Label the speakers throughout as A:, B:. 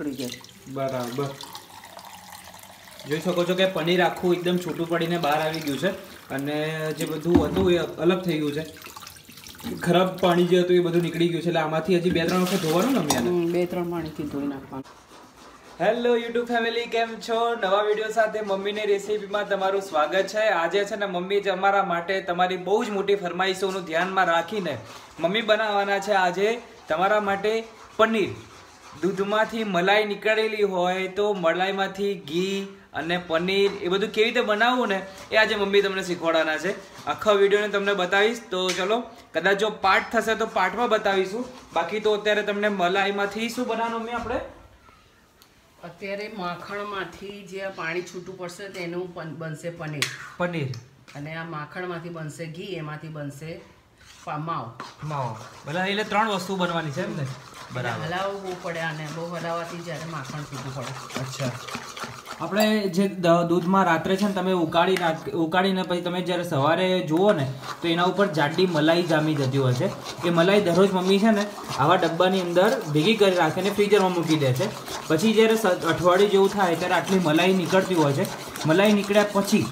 A: નીકળી જાય
B: બરાબર. જોઈ શકો છો કે પનીર આખું એકદમ છૂટું પડીને બહાર આવી ગયું છે. અને જે બધું હતું એ અલગ થઈ ગયું છે. ખરાબ પાણી જે હતું એ બધું નીકળી ગયું છે. એટલે આમાંથી હજી બે ત્રણ વખત ધોવાનું ને અમે
A: બે ત્રણ પાણીથી ધોઈ નાખવાનું.
B: હેલો યુટ્યુબ ફેમિલી કેમ છો? નવા વીડિયો સાથે મમ્મીની રેસીપીમાં તમારું સ્વાગત છે. આજે છે ને મમ્મી જ અમારા માટે તમારી બહુ જ મોટી ફરમાઈશોનું ધ્યાનમાં રાખીને મમ્મી બનાવવાના છે આજે તમારા માટે પનીર. દૂધમાંથી મલાઈ નીકળેલી હોય તો મલાઈમાંથી ઘી અને પનીર એ બધું કેવી રીતે બનાવવું ને એ આજે મમ્મી તમને શીખવાડવાના છે. આખા વિડીયોને તમને બતાવીશ. તો ચલો કદાચ જો પાર્ટ થશે તો પાર્ટમાં બતાવીશું. બાકી તો અત્યારે તમને મલાઈમાંથી શું બનાવવાનું મમ્મી આપણે?
A: અત્યારે માખણમાંથી જે પાણી છૂટું પડશે તેનું બનશે પનીર.
B: પનીર.
A: અને આ માખણમાંથી બનશે ઘી એમાંથી બનશે માવ.
B: માવ. એટલે ત્રણ વસ્તુ બનવાની છે એમ ને?
A: હલાવવું પડે અને બહુ હલાવવાથી જ્યારે માખણ પીવું પડે.
B: અચ્છા. આપણે જે દૂધમાં રાત્રે છે ને તમે ઉકાળી નાખ ઉકાળીને પછી તમે જ્યારે સવારે જુઓ ને તો એના ઉપર જાડી મલાઈ જામી જતી હોય છે. એ મલાઈ દરરોજ મમ્મી છે ને આવા ડબ્બાની અંદર ભેગી કરી રાખીને ફ્રીઝરમાં મૂકી દે છે. પછી જ્યારે અઠવાડિયું જેવું થાય ત્યારે આટલી મલાઈ નીકળતી હોય છે. મલાઈ નીકળ્યા પછી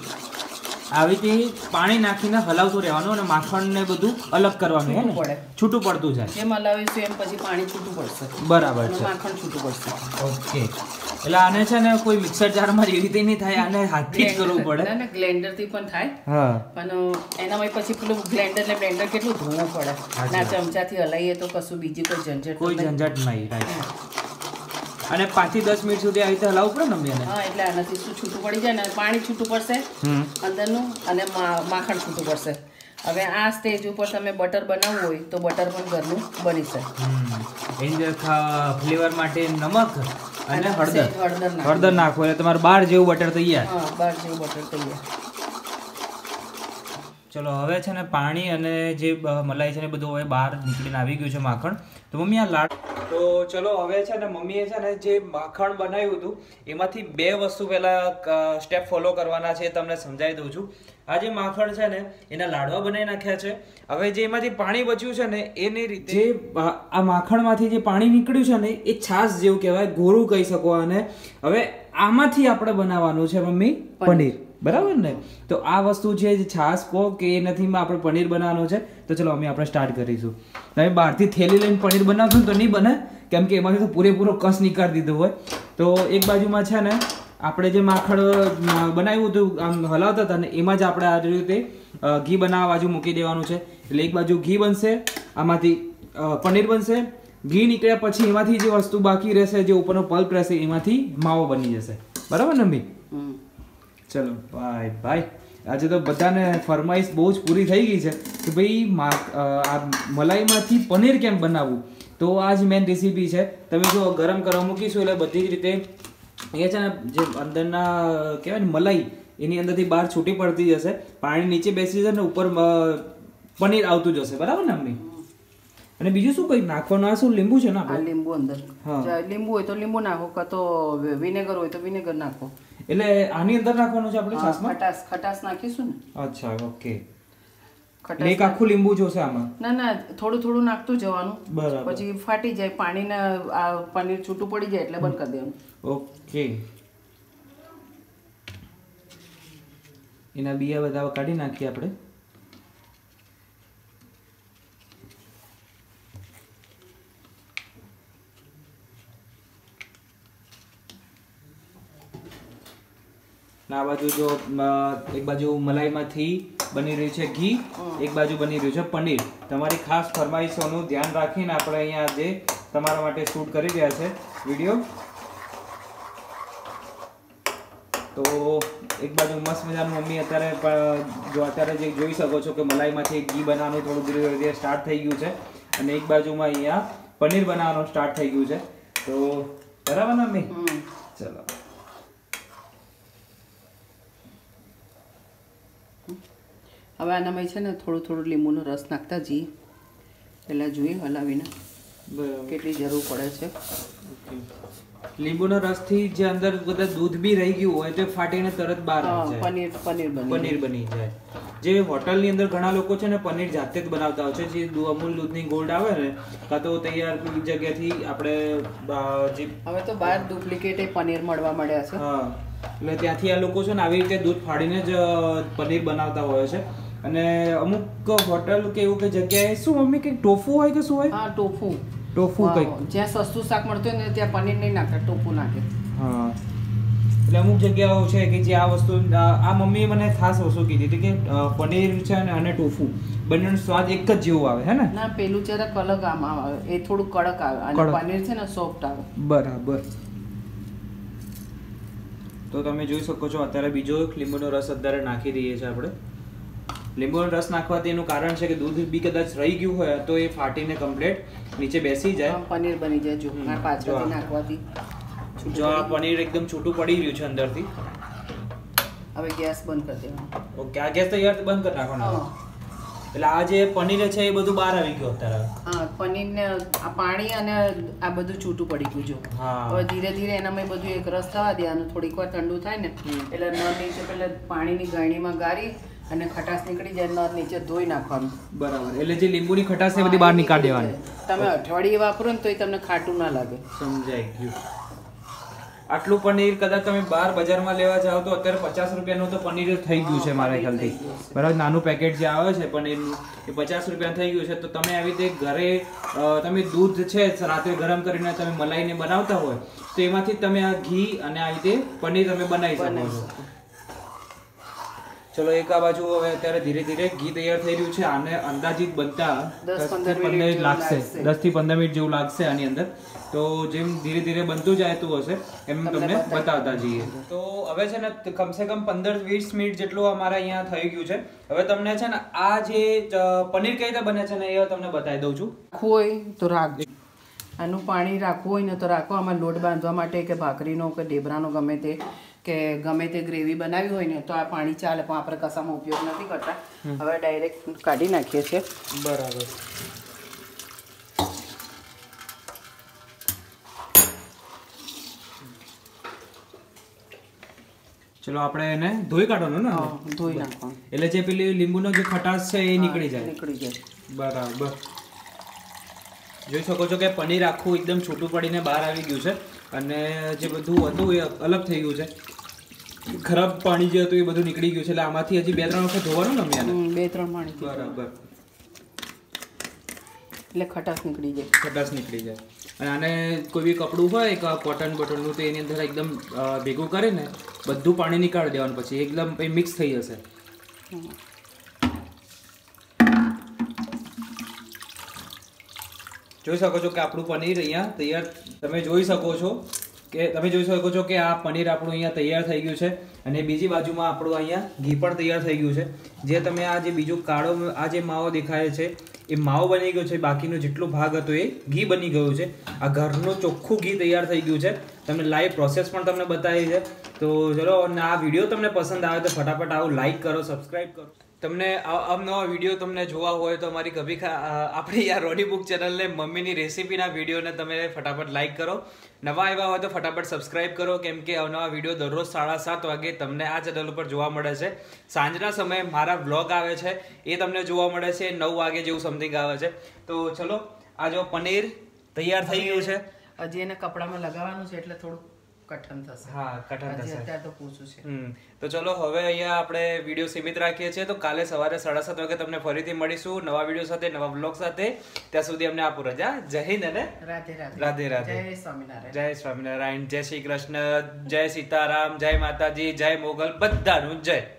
B: આવી રીતે પાણી નાખીને હલાવતું રહેવાનું અને માખણ ને બધું અલગ કરવાનું
A: પડે.
B: છૂટું પડતું જાય.
A: જેમ હલાવીશું એમ પછી પાણી છૂટું પડશે.
B: બરાબર છે.
A: માખણ છૂટું પડશે.
B: ઓકે. એટલે આને છે ને કોઈ મિક્સર જારમાં એવી રીતે નહીં થાય આને હાથથી જ કરવું પડે.
A: ના ના ગ્લેન્ડરથી પણ થાય.
B: હા.
A: પણ એનામાં પછી પેલું ગ્લેન્ડર ને બ્લેન્ડર કેટલું ધોવું પડે. ના ચમચાથી હલાવીએ તો કશું બીજી કોઈ ઝંઝટ
B: કોઈ. ઝંઝટ નહીં રાઈટ. અને પાંચથી દસ મિનિટ સુધી આવી રીતે હલાવવું પડે ને મમ્મી
A: હા એટલે આનાથી શું છૂટું પડી જાય ને પાણી છૂટું પડશે અંદરનું અને માખણ છૂટું પડશે. હવે આ સ્ટેજ ઉપર તમે બટર બનાવવું હોય તો બટર પણ ઘરનું બની શકે.
B: એની ફ્લેવર માટે નમક અને હળદર.
A: હળદર નાખો
B: એટલે તમારે બાર જેવું બટર તૈયાર.
A: હા બાર જેવું બટર તૈયાર.
B: ચલો હવે છે ને પાણી અને જે મલાઈ છે ને બધું હવે બહાર નીકળીને આવી ગયું છે માખણ. તો મમ્મી આ લાડ તો ચલો હવે છે ને મમ્મીએ છે ને જે માખણ બનાવ્યું હતું એમાંથી બે વસ્તુ પહેલાં સ્ટેપ ફોલો કરવાના છે તમને સમજાવી દઉં છું. આ જે માખણ છે ને એના લાડવા બનાવી નાખ્યા છે. હવે જે એમાંથી પાણી બચ્યું છે ને એની રીતે જે આ માખણમાંથી જે પાણી નીકળ્યું છે ને એ છાશ જેવું કહેવાય ગોરું કહી શકો અને હવે આમાંથી આપણે બનાવવાનું છે મમ્મી પનીર. બરાબર ને? તો આ વસ્તુ છે છાશ કહો કે એ નથી આપણે પનીર બનાવવાનો છે, તો ચલો અમે આપણે સ્ટાર્ટ કરીશું. તમે બહારથી થેલી લઈને પનીર બનાવશો તો નહીં બને, કેમ કે એમાંથી તો પૂરેપૂરો કસ નીકાળી દીધો હોય. તો એક બાજુમાં છે ને, આપણે જે માખણ બનાવ્યું હતું, આમ હલાવતા હતા ને, એમાં જ આપણે આ રીતે ઘી બનાવવા બાજુ મૂકી દેવાનું છે. એટલે એક બાજુ ઘી બનશે, આમાંથી પનીર બનશે. ઘી નીકળ્યા પછી એમાંથી જે વસ્તુ બાકી રહેશે, જે ઉપરનો પલ્પ રહેશે, એમાંથી માવો બની જશે. બરાબર ને મમ્મી. ચલો બાય બાય આજે તો બધાને ફરમાઈશ બહુ જ પૂરી થઈ ગઈ છે કે ભાઈ આ મલાઈમાંથી પનીર કેમ બનાવવું? તો આ જ મેન રેસીપી છે. તમે જો ગરમ કરવા મૂકીશું એટલે બધી જ રીતે એ છે ને જે અંદરના કહેવાય ને મલાઈ એની અંદરથી બહાર છૂટી પડતી જશે. પાણી નીચે બેસી જશે ને ઉપર પનીર આવતું જશે. બરાબર ને અમને અને બીજું શું કઈ નાખવાનું? આ શું લીંબુ છે ને
A: લીંબુ અંદર. લીંબુ હોય તો લીંબુ નાખો કાં તો વિનેગર હોય તો વિનેગર નાખો.
B: એટલે આની અંદર નાખવાનું છે આપણે છાશમાં?
A: ખટાશ ખટાશ નાખીશું ને.
B: અચ્છા ઓકે. એટલે એક આખું લીંબુ જોશે આમાં?
A: ના ના થોડું થોડું નાખતું જવાનું.
B: બરાબર.
A: પછી ફાટી જાય પાણીને આ પનીર છૂટું પડી જાય એટલે બંધ કરી દેવાનું.
B: ઓકે. એના બીયા બધા કાઢી નાખીએ આપણે. આ બાજુ જો એક બાજુ મલાઈમાંથી બની રહ્યું છે ઘી એક બાજુ બની રહ્યું છે પનીર. તમારી ખાસ ફરમાઈશોનું ધ્યાન રાખીને આપણે અહીંયા આજે તમારા માટે શૂટ કરી રહ્યા છે વીડિયો. તો એક બાજુ મસ્ત મજાનું મમ્મી અત્યારે જો અત્યારે જે જોઈ શકો છો કે મલાઈમાંથી ઘી બનાવવાનું થોડું ધીરે ધીરે સ્ટાર્ટ થઈ ગયું છે. અને એક બાજુમાં અહીંયા પનીર બનાવવાનું સ્ટાર્ટ થઈ ગયું છે. તો બરાબર ને મમ્મી? ચલો.
A: હવે આનામાં છે ને થોડું થોડું લીંબુનો રસ નાખતા જઈએ. પહેલાં જોઈએ હલાવીને કેટલી જરૂર પડે છે.
B: લીંબુના રસથી જે અંદર બધા દૂધ બી રહી ગયું હોય તો ફાટીને તરત બહાર
A: પનીર પનીર બની
B: પનીર બની જાય. જે હોટલની અંદર ઘણા લોકો છે ને પનીર જાતે જ બનાવતા હોય છે. જે અમૂલ દૂધની ગોલ્ડ આવે ને કાં તો તૈયાર જગ્યાથી આપણે જે
A: હવે તો બહાર ડુપ્લિકેટ પનીર મળવા મળ્યા છે.
B: હા. એટલે ત્યાંથી આ લોકો છે ને આવી રીતે દૂધ ફાડીને જ પનીર બનાવતા હોય છે. અને અમુક હોટલ કે એવું કે જગ્યાએ શું મમ્મી કંઈક ટોફુ હોય કે શું હોય?
A: હા ટોફુ.
B: ટોફુ કંઈક.
A: જ્યાં સસ્તું શાક મળતું હોય ને ત્યાં પનીર નહીં નાખે ટોફુ નાખે.
B: હા. એટલે અમુક જગ્યાઓ છે કે જે આ વસ્તુ આ મમ્મીએ મને ખાસ વસ્તુ કીધી હતી કે પનીર છે ને અને ટોફુ. બંનેનો સ્વાદ એક જ જેવો આવે હે ને?
A: ના પેલું જરાક અલગ આમ આવે. એ થોડું કડક આવે. અને પનીર છે ને સોફ્ટ આવે.
B: બરાબર. તો તમે જોઈ શકો છો અત્યારે બીજો લીંબુનો રસ અત્યારે નાખી દઈએ છીએ આપણે. લીંબુનો રસ નાખવાથી એનું કારણ છે કે દૂધ બી કદાચ રહી ગયું હોય તો એ ફાટીને કમ્પ્લેટ નીચે બેસી જાય.
A: પનીર બની જાય જો પાછળથી નાખવાથી
B: જો આ પનીર એકદમ છૂટું પડી રહ્યું છે અંદરથી.
A: હવે ગેસ બંધ કરી દેવાનો.
B: ઓકે આ ગેસ તૈયાર બંધ કરી નાખવાનો. એટલે આ જે પનીર છે એ બધું બહાર આવી ગયું અત્યારે.
A: હા પનીરને આ પાણી અને આ બધું છૂટું પડી ગયું જો. હવે ધીરે ધીરે એનામાં બધું એક રસ થવા દેવાનું થોડીક વાર ઠંડુ થાય ને એટલે નળ નીચે પેલા પાણીની ગાણીમાં ગાળી અને ખટાશ નીકળી જાય નળ નીચે ધોઈ નાખવાનું.
B: બરાબર. એટલે જે લીંબુની ખટાશ છે બધી બહાર નીકાળી દેવાની.
A: તમે અઠવાડિયે વાપરો ને તો તમને ખાટું ના લાગે.
B: સમજાઈ ગયું. આટલું પનીર કદાચ તમે બહાર બજારમાં લેવા જાઓ તો અત્યારે પચાસ રૂપિયાનું તો પનીર થઈ ગયું છે મારા ખ્યાલથી. બરાબર, નાનું પેકેટ જે આવે છે પનીરનું, એ પચાસ રૂપિયા થઈ ગયું છે તો તમે આવી રીતે ઘરે તમે દૂધ છે રાત્રે ગરમ કરીને તમે મલાઈને બનાવતા હોય, તો એમાંથી તમે આ ઘી અને આવી રીતે પનીર તમે બનાવી શકો છો. ચલો એક આ બાજુ હવે અત્યારે ધીરે ધીરે ઘી તૈયાર થઈ રહ્યું છે. આને અંદાજિત બનતા
A: દસ
B: પંદરથી
A: મિનિટ
B: લાગશે. દસથી પંદર મિનિટ જેવું લાગશે આની અંદર. તો જેમ ધીરે ધીરે બનતું જતું હશે એમ
A: તમને
B: બતાવતા જઈએ. તો હવે છે ને કમસે કમ પંદર વીસ મિનિટ જેટલું અમારે અહીંયા થઈ ગયું છે. હવે તમને છે ને આ જે પનીર કઈ રીતે બને છે ને એ તમને બતાવી દઉં છું.
A: ખોય હોય તો રાખ. આનું પાણી રાખવું હોય ને તો રાખો. આમાં લોટ બાંધવા માટે કે ભાખરીનો કે ઢેબરાનો ગમે તે. કે ગમે તે ગ્રેવી બનાવી હોય ને તો આ પાણી ચાલે પણ આપણે કશામાં ઉપયોગ નથી કરતા. હવે ડાયરેક્ટ કાઢી નાખીએ છીએ.
B: બરાબર. ચલો આપણે એને ધોઈ કાઢવાનું ને
A: ધોઈ નાખવાનું.
B: એટલે જે પેલી લીંબુનો જે ખટાશ છે એ નીકળી જાય.
A: નીકળી જાય.
B: બરાબર. જોઈ શકો છો કે પનીર આખું એકદમ છૂટું પડીને બહાર આવી ગયું છે અને જે બધું હતું એ અલગ થઈ ગયું છે. ખરાબ પાણી જે હતું એ બધું નીકળી ગયું છે એટલે આમાંથી હજી બે ત્રણ વખત ધોવાનું ને અમે
A: બે ત્રણ પાણી
B: બરાબર.
A: એટલે ખટાશ નીકળી જાય.
B: ખટાશ નીકળી જાય. અને આને કોઈ બી કપડું હોય કે કોટન બટનનું તો એની અંદર એકદમ ભેગું કરીને બધું પાણી નીકાળી દેવાનું પછી એકદમ મિક્સ થઈ જશે. જોઈ શકો છો કે આપણું પનીર અહીંયા તૈયાર, તમે જોઈ શકો છો કે, તમે જોઈ શકો છો કે આ પનીર આપણું અહીંયા તૈયાર થઈ ગયું છે અને બીજી બાજુમાં આપણું અહીંયા ઘી પણ તૈયાર થઈ ગયું છે. જે તમે આ જે બીજું કાળો આ જે માવો દેખાય છે, એ માવો બની ગયો છે, બાકીનો જેટલો ભાગ હતો એ ઘી બની ગયું છે. આ ઘરનું ચોખ્ખું ઘી તૈયાર થઈ ગયું છે. તમને લાઈવ પ્રોસેસ પણ તમને બતાવી છે. તો ચલો આ વીડિયો તમને પસંદ આવે તો ફટાફટ આવો લાઈક કરો સબસ્ક્રાઈબ કરો. તમને આમ નવા વીડિયો તમને જોવા હોય તો અમારી કભી આપણી આ રોડી બુક ચેનલને મમ્મીની રેસીપીના વિડીયોને તમે ફટાફટ લાઇક કરો. નવા આવ્યા હોય તો ફટાફટ સબસ્ક્રાઇબ કરો, કેમ કે અવનવા વીડિયો દરરોજ સાડા સાત વાગે તમને આ ચેનલ ઉપર જોવા મળે છે. સાંજના સમયે મારા વ્લોગ આવે છે, એ તમને જોવા મળે છે, નવ વાગે જેવું સમથિંગ આવે છે. તો ચલો, આ જો પનીર તૈયાર થઈ ગયું છે.
A: હજી એને કપડામાં લગાવવાનું છે એટલે થોડું કઠણ થશે.
B: હા કઠણ થશે.
A: અત્યારે તો પૂછું છે.
B: તો ચલો હવે અહીંયા આપણે વીડિયો સીમિત રાખીએ છીએ. તો કાલે સવારે સાડા સાત વાગે તમને ફરીથી મળીશું નવા વીડિયો સાથે નવા બ્લોગ સાથે. ત્યાં સુધી અમને આપો રજા. જય હિન્દ અને
A: રાધે રાધે.
B: રાધે રાધે.
A: જય સ્વામિનારાયણ.
B: જય સ્વામિનારાયણ. જય શ્રી કૃષ્ણ. જય સીતારામ. જય માતાજી. જય મોગલ. બધાનું જય.